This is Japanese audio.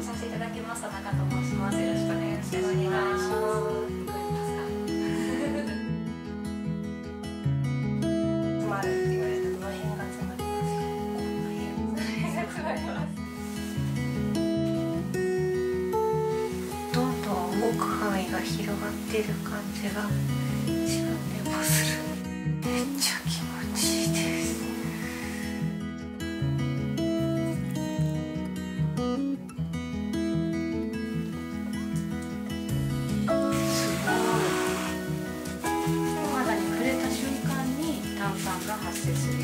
させていただきます田中と申します。よろしくお願いします。どんどん動く範囲が広がってる感じがします。Thank you.